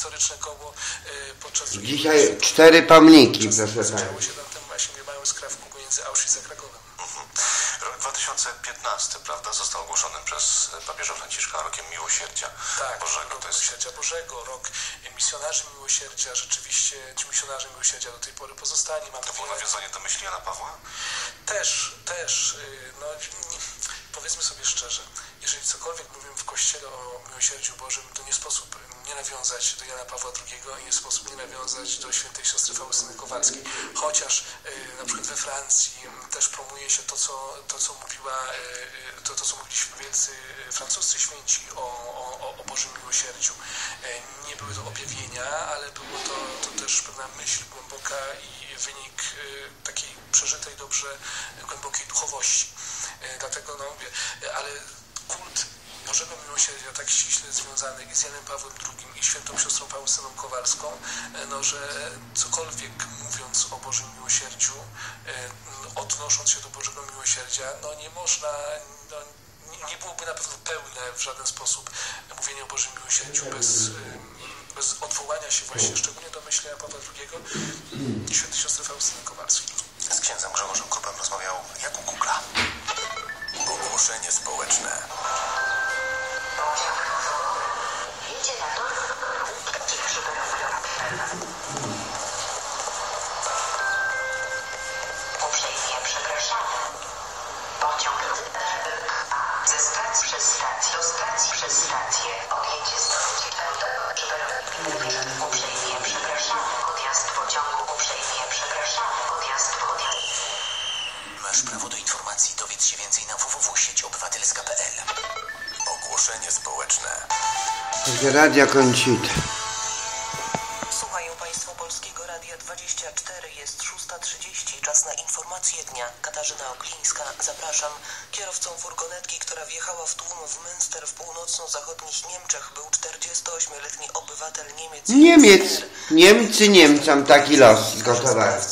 historyczne koło y, podczas II Dzisiaj cztery pomniki, proszę Działo się na tym właśnie między Auschwitz a Krakowem. Mhm. Rok 2015, prawda, został ogłoszony przez papieża Franciszka rokiem miłosierdzia Tak, Bożego. rok To jest Miłosierdzia Bożego, rok misjonarzy miłosierdzia. Rzeczywiście ci misjonarze miłosierdzia do tej pory pozostali. Mam to było wiele- nawiązanie do myśli Jana Pawła? Też, też, y, no powiedzmy sobie szczerze, jeżeli cokolwiek mówimy w Kościele o miłosierdziu Bożym, to nie sposób nie nawiązać do Jana Pawła II i nie sposób nie nawiązać do świętej siostry Faustyny Kowalskiej. Chociaż y, na przykład we Francji m, też promuje się to, co, to, co mówiła, y, y, to, to, co mówili wielcy francuscy święci o, o, o- Bożym miłosierdziu. Nie były to objawienia, ale było to, to też pewna myśl głęboka i wynik takiej przeżytej dobrze głębokiej duchowości. Dlatego, no mówię, ale kult Bożego Miłosierdzia tak ściśle związany z Janem Pawłem II i świętą siostrą Faustyną Kowalską, y, no, że cokolwiek mówiąc o Bożym Miłosierdziu, m, odnosząc się do Bożego Miłosierdzia, no nie można, no, nie- byłoby na pewno pełne w żaden sposób mówienie o Bożym Miłosierdziu bez, ym, bez odwołania się właśnie szczególnie do myślenia Pawła II i świętej siostry Faustyny Kowalskiej. Z księdzem Grzegorzem Krupem rozmawiał Jakub Kukla. Ogłoszenie społeczne. Pociąg ze stacji przez stację do stacji przez stację odjedzie z Uprzejmie przepraszamy. Odjazd pociągu. Uprzejmie przepraszamy. Odjazd odjazd. Masz prawo do informacji. Dowiedz się więcej na www.sieciobywatelska.pl Ogłoszenie społeczne. Radia Koncita. Radia 24. Jest 6.30. Czas na informacje dnia. Katarzyna Oklińska. Zapraszam. Kierowcą furgonetki, która wjechała w tłum w Münster w północno-zachodnich Niemczech był 48-letni obywatel Niemiec. Niemiec. Niemcy Niemcom taki los zgotowali.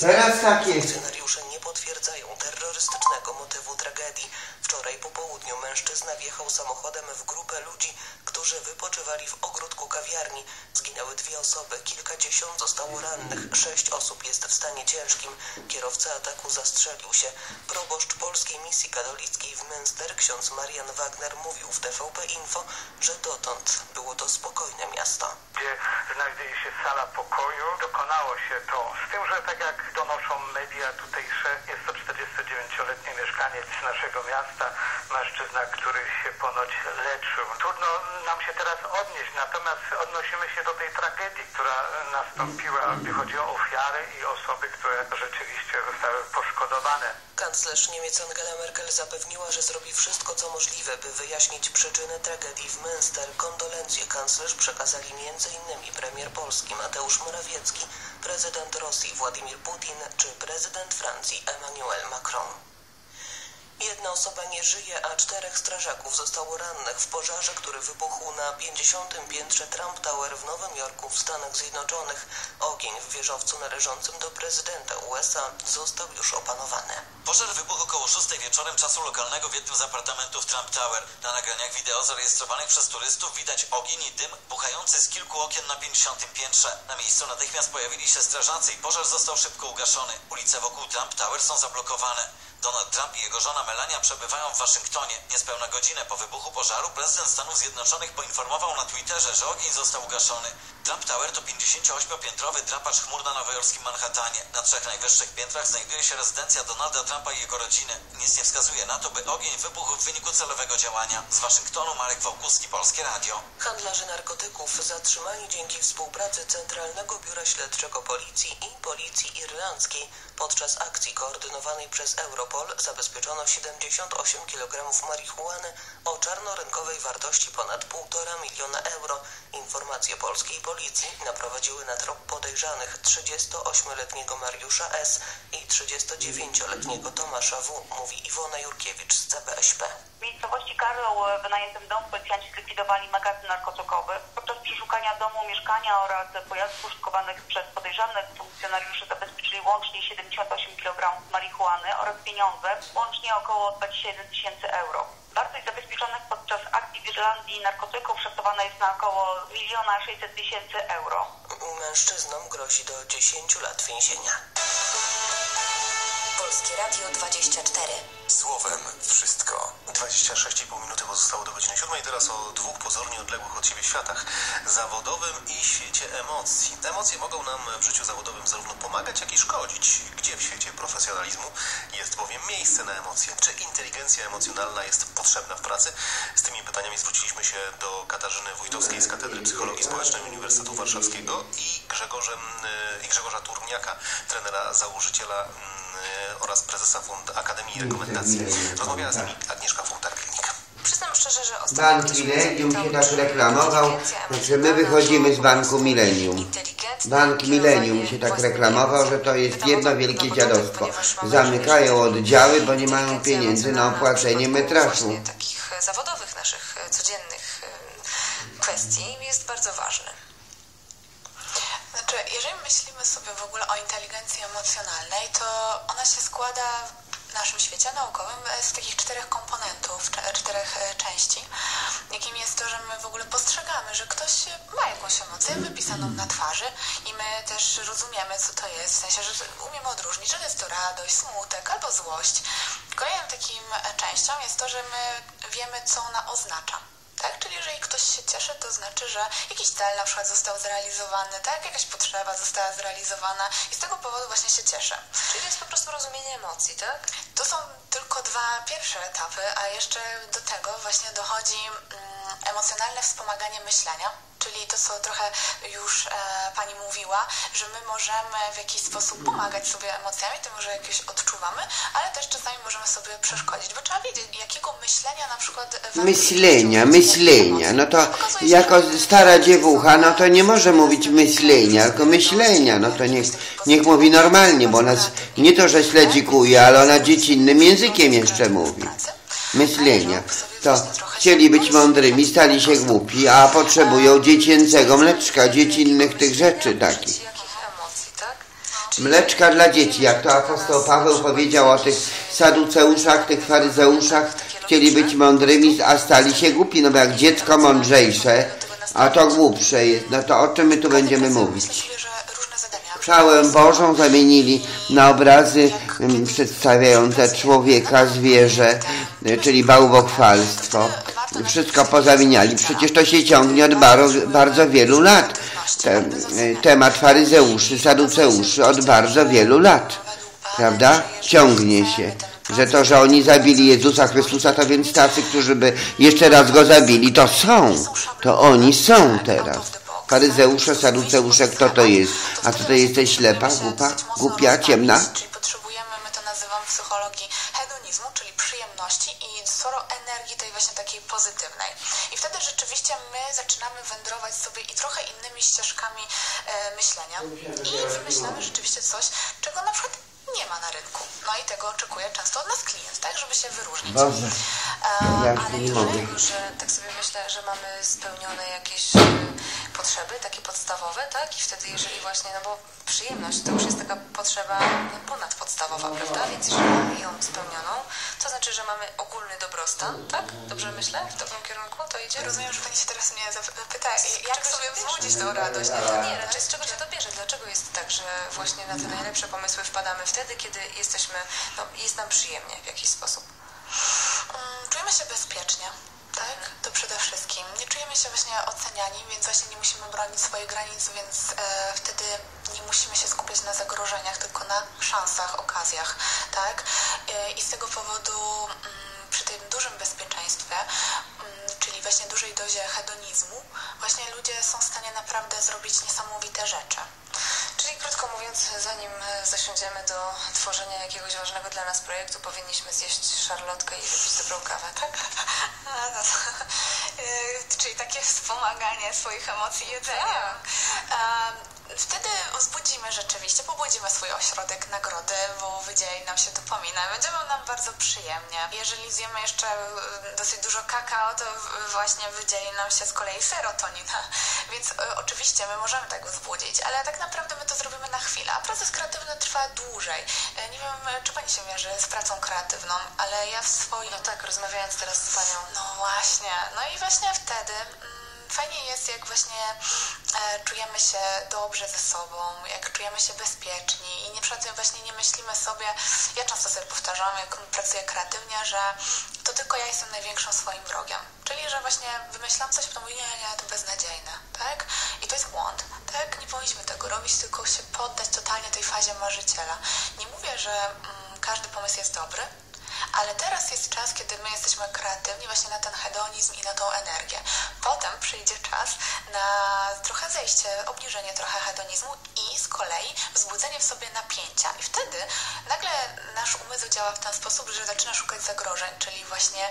Teraz tak jest. Funkcjonariusze mężczyzna wjechał samochodem w grupę ludzi, którzy wypoczywali w ogródku kawiarni. Zginęły dwie osoby, kilkadziesiąt zostało rannych, sześć osób jest w stanie ciężkim. Kierowca ataku zastrzelił się. Proboszcz Polskiej Misji Katolickiej w Münster, ksiądz Marian Wagner, mówił w TVP Info, że dotąd było to spokojne miasto. gdzie znajduje się sala pokoju. Dokonało się to. Z tym, że tak jak donoszą media tutejsze, jest to 49-letni mieszkaniec naszego miasta, mężczyzna, który się ponoć leczył. Trudno nam się teraz odnieść, natomiast odnosimy się do tej tragedii, która nastąpiła, gdy chodzi o ofiary i osoby, które rzeczywiście zostały poszkodowane. Kanclerz Niemiec Angela Merkel zapewniła, że zrobi wszystko, co możliwe, by wyjaśnić przyczynę tragedii w Münster. Kondolencje kanclerz przekazali m.in. premier Polski Mateusz Morawiecki, prezydent Rosji Władimir Putin czy prezydent Francji Emmanuel Macron. Jedna osoba nie żyje, a czterech strażaków zostało rannych w pożarze, który wybuchł na 50. piętrze Trump Tower w Nowym Jorku w Stanach Zjednoczonych. Ogień w wieżowcu należącym do prezydenta USA został już opanowany. Pożar wybuchł około 6 wieczorem czasu lokalnego w jednym z apartamentów Trump Tower. Na nagraniach wideo zarejestrowanych przez turystów widać ogień i dym buchający z kilku okien na 50 piętrze. Na miejscu natychmiast pojawili się strażacy i pożar został szybko ugaszony. Ulice wokół Trump Tower są zablokowane. Donald Trump i jego żona Melania przebywają w Waszyngtonie. Niespełna godzinę po wybuchu pożaru prezydent Stanów Zjednoczonych poinformował na Twitterze, że ogień został ugaszony. Trump Tower to 58-piętrowy drapacz chmur na nowojorskiej Manhattanie. Na trzech najwyższych piętrach znajduje się rezydencja Donalda Trumpa i jego rodziny. Nic nie wskazuje na to, by ogień wybuchł w wyniku celowego działania. Z Waszyngtonu Marek Wołkuski, Polskie Radio. Handlarze narkotyków zatrzymani dzięki współpracy Centralnego Biura Śledczego Policji i Policji Irlandzkiej. Podczas akcji koordynowanej przez Europol zabezpieczono 78 kg marihuany o czarnorynkowej wartości ponad 1,5 miliona euro. Informacje polskiej policji naprowadziły na trop podejrzanych 38-letniego Mariusza S. i 39-letniego Tomasza W. Mówi Iwona Jurkiewicz z CBŚP. W miejscowości Karloł e, wynajętym dom policjanci zlikwidowali magazyn narkotykowy. Podczas przeszukania domu, mieszkania oraz pojazdów użytkowanych przez podejrzanych funkcjonariusze zabezpieczyli łącznie 78 kg marihuany oraz pieniądze, łącznie około 21 tysięcy euro. Wartość zabezpieczonych podczas akcji w Irlandii narkotyków szacowana jest na około 1 600 tysięcy euro. Mężczyznom grozi do 10 lat więzienia. Polskie Radio 24. Słowem wszystko. 26,5 minuty pozostało do godziny 7. Teraz o dwóch pozornie odległych od siebie światach. Zawodowym i świecie emocji. Emocje mogą nam w życiu zawodowym zarówno pomagać, jak i szkodzić. Gdzie w świecie profesjonalizmu jest bowiem miejsce na emocje? Czy inteligencja emocjonalna jest potrzebna w pracy? Z tymi pytaniami zwróciliśmy się do Katarzyny Wójtowskiej z Katedry Psychologii Społecznej Uniwersytetu Warszawskiego i, y, i Grzegorza Turniaka, trenera, założyciela y, oraz prezesa Fund Akademii Rekomendacji. Rozmawiała z nimi Agnieszka Funtar-Klinik. Przyznam szczerze, że ostatnio Bank Millennium się tak reklamował, że my emocjonalna wychodzimy z Banku Millennium. Bank Millennium się tak reklamował, że to jest jedno wielkie dziadostwo. Zamykają oddziały, bo nie mają pieniędzy na opłacenie metrażu. takich e, zawodowych naszych e, codziennych e, kwestii jest bardzo ważny. Znaczy, jeżeli myślimy sobie w ogóle o inteligencji emocjonalnej, to ona się składa w naszym świecie naukowym z takich czterech komponentów, czterech e, części, jakim jest to, że my w ogóle postrzegamy, że ktoś ma jakąś emocję wypisaną na twarzy i my też rozumiemy, co to jest, w sensie, że umiemy odróżnić, że jest to radość, smutek albo złość. Kolejną takim e, częścią jest to, że my wiemy, co ona oznacza. Tak? Czyli jeżeli ktoś się cieszy, to znaczy, że jakiś cel na przykład został zrealizowany, tak? Jakaś potrzeba została zrealizowana i z tego powodu właśnie się cieszę. Czyli to jest po prostu rozumienie emocji, tak? To są tylko dwa pierwsze etapy, a jeszcze do tego właśnie dochodzi mm, emocjonalne wspomaganie myślenia. Czyli to, co trochę już e, Pani mówiła, że my możemy w jakiś sposób pomagać sobie emocjami, tym, że jakieś odczuwamy, ale też czasami możemy sobie przeszkodzić, bo trzeba wiedzieć, jakiego myślenia na przykład... Myślenia, myślenia. No to jako stara dziewucha, no to nie może mówić myślenia, tylko myślenia. No to niech, niech mówi normalnie, bo ona z- nie to, że śledzikuje, ale ona dziecinnym językiem jeszcze mówi. Myślenia. To chcieli być mądrymi, stali się głupi, a potrzebują dziecięcego mleczka, dziecinnych tych rzeczy takich. Tak? Mleczka dla dzieci, jak to apostoł Paweł powiedział o tych saduceuszach, tych faryzeuszach, chcieli być mądrymi, a stali się głupi, no bo jak dziecko mądrzejsze, a to głupsze jest, no to o czym my tu będziemy mówić? Chwałę Bożą zamienili na obrazy przedstawiające człowieka, zwierzę, czyli bałwochwalstwo. Wszystko pozamieniali. Przecież to się ciągnie od bardzo, wielu lat. Y, temat faryzeuszy, saduceuszy od bardzo wielu lat. Prawda? Ciągnie się. Że to, że oni zabili Jezusa Chrystusa, to więc tacy, którzy by jeszcze raz go zabili, to są. To oni są teraz. Faryzeusze, saduceusze, kto to jest? A to jesteś ślepa, głupa, głupia, ciemna? Potrzebujemy, my to nazywamy w psychologii hedonizmu, czyli przyjemności i sporo energii tej właśnie takiej pozytywnej. I wtedy rzeczywiście my zaczynamy wędrować sobie i trochę innymi ścieżkami e, myślenia i wymyślamy rzeczywiście coś, czego na przykład nie ma na rynku. No i tego oczekuje często od nas klient, tak, żeby się wyróżnić. Boże, E, Ale dlatego, że tak sobie myślę, że mamy spełnione jakieś e, potrzeby, takie podstawowe, tak? I wtedy jeżeli właśnie, no bo przyjemność to już jest taka potrzeba no, ponadpodstawowa, prawda? Więc jeżeli mamy ją spełnioną, to znaczy, że mamy ogólny dobrostan, tak? Dobrze myślę? W dobrym kierunku to idzie? Rozumiem, że Pani się teraz mnie zapyta, jak sobie wzbudzić tą radość. No to nie, raczej z czego się to bierze? Dlaczego jest tak, że właśnie na te najlepsze pomysły wpadamy wtedy, kiedy jesteśmy, no jest nam przyjemnie w jakiś sposób? Mm, Czujemy się bezpiecznie. Tak, to przede wszystkim. Nie czujemy się właśnie oceniani, więc właśnie nie musimy bronić swoich granic, więc e, wtedy nie musimy się skupiać na zagrożeniach, tylko na szansach, okazjach, tak? E, I z tego powodu mm, przy tym dużym bezpieczeństwie, mm, czyli właśnie dużej dozie hedonizmu, właśnie ludzie są w stanie naprawdę zrobić niesamowite rzeczy. Krótko mówiąc, zanim e, zasiądziemy do tworzenia jakiegoś ważnego dla nas projektu, powinniśmy zjeść szarlotkę i wypić dobrą kawę, tak? A, no to, e, czyli takie wspomaganie swoich emocji jedzeniem. Em, Wtedy wzbudzimy rzeczywiście, pobudzimy swój ośrodek nagrody, bo wydzieli nam się dopamina. Będzie nam bardzo przyjemnie. Jeżeli zjemy jeszcze e, dosyć dużo kakao, to właśnie wydzieli nam się z kolei serotonina. Więc e, oczywiście my możemy tak wzbudzić, ale tak naprawdę my to zrobimy na chwilę, a proces kreatywny trwa dłużej. E, nie wiem, e, czy pani się mierzy z pracą kreatywną, ale ja w swoim... No tak, rozmawiając teraz z panią. No właśnie, no i właśnie wtedy mm, fajnie jest, jak właśnie e, czujemy się dobrze ze sobą, jak czujemy się bezpieczni i nie właśnie nie myślimy sobie, ja często sobie powtarzam, jak pracuję kreatywnie, że to tylko ja jestem największym swoim wrogiem. Czyli, że właśnie wymyślam coś, potem mówię, nie, nie, to beznadziejne, tak? I to jest błąd, tak? Nie powinniśmy tego robić, tylko się poddać totalnie tej fazie marzyciela. Nie mówię, że mm, każdy pomysł jest dobry, ale teraz jest czas, kiedy my jesteśmy kreatywni właśnie na ten hedonizm i na tą energię. Potem przyjdzie czas na trochę zejście, obniżenie trochę hedonizmu i z kolei wzbudzenie w sobie napięcia. I wtedy nagle nasz umysł działa w ten sposób, że zaczyna szukać zagrożeń, czyli właśnie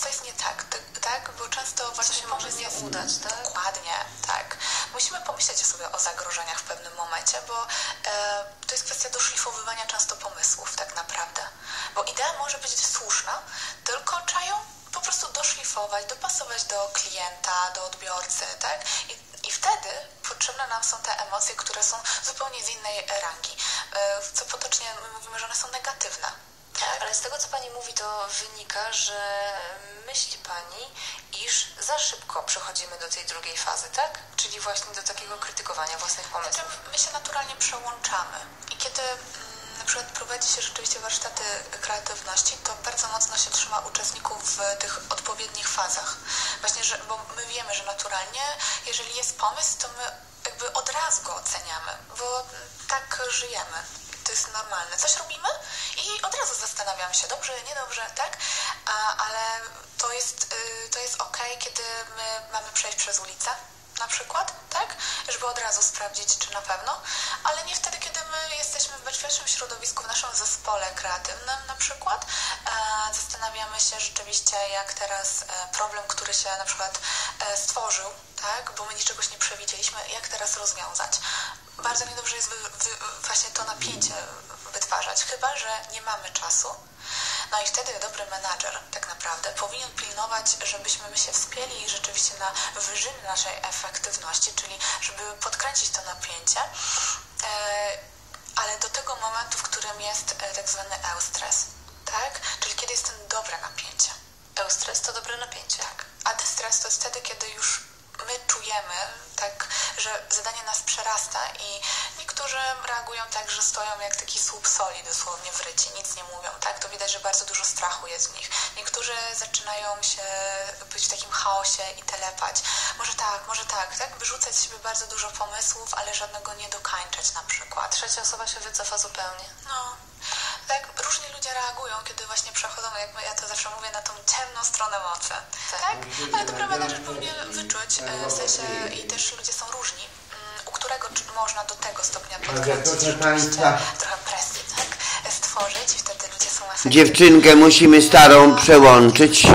mm, co jest nie tak, tak? Bo często właśnie się może nie udać, tak? Dokładnie, tak. Musimy pomyśleć sobie o zagrożeniach w pewnym momencie, bo e, to jest kwestia doszlifowywania często pomysłów tak naprawdę. Bo idea może być słuszna, tylko trzeba ją po prostu doszlifować, dopasować do klienta, do odbiorcy, tak? I, i wtedy potrzebne nam są te emocje, które są zupełnie z innej rangi. E, co potocznie my mówimy, że one są negatywne. Ale z tego, co Pani mówi, to wynika, że myśli Pani, iż za szybko przechodzimy do tej drugiej fazy, tak? Czyli właśnie do takiego krytykowania własnych pomysłów. Znaczy, my się naturalnie przełączamy. I kiedy mm, na przykład prowadzi się rzeczywiście warsztaty kreatywności, to bardzo mocno się trzyma uczestników w tych odpowiednich fazach. Właśnie, że, bo my wiemy, że naturalnie, jeżeli jest pomysł, to my jakby od razu go oceniamy, bo tak żyjemy. To jest normalne. Coś robimy i od razu zastanawiam się, dobrze, niedobrze, tak? A, ale to jest, y, to jest ok, kiedy my mamy przejść przez ulicę, na przykład, tak? Żeby od razu sprawdzić, czy na pewno, ale nie wtedy, kiedy my jesteśmy w bezpiecznym środowisku, w naszym zespole kreatywnym na przykład. E, zastanawiamy się rzeczywiście, jak teraz e, problem, który się na przykład e, stworzył, tak? Bo my niczegoś nie przewidzieliśmy, jak teraz rozwiązać. Bardzo niedobrze jest wy, wy, właśnie to napięcie wytwarzać, chyba, że nie mamy czasu. No i wtedy dobry menadżer tak naprawdę powinien pilnować, żebyśmy my się wspięli rzeczywiście na wyżyny naszej efektywności, czyli żeby podkręcić to napięcie, e, ale do tego momentu, w którym jest e, tak zwany eustres, tak? Czyli kiedy jest ten dobre napięcie. Eustres to dobre napięcie. Tak. A dystres to jest wtedy, kiedy już my czujemy, tak, że zadanie nas przerasta i niektórzy reagują tak, że stoją jak taki słup soli dosłownie w rycie, nic nie mówią, tak? To widać, że bardzo dużo strachu jest w nich. Niektórzy zaczynają się być w takim chaosie i telepać. Może tak, może tak, tak? Wyrzucać z siebie bardzo dużo pomysłów, ale żadnego nie dokańczać na przykład. Trzecia osoba się wycofa zupełnie. No, tak, różni ludzie reagują, kiedy właśnie przechodzą, jak ja to zawsze mówię, na tą ciemną stronę mocy. Tak. tak? Ale dobry menadżer powinien wyczuć, e, w sensie i też ludzie są różni, mm, u którego można do tego stopnia podkręcić rzeczywiście trochę presję, tak? Stworzyć i wtedy ludzie są efektywni. Dziewczynkę musimy starą przełączyć.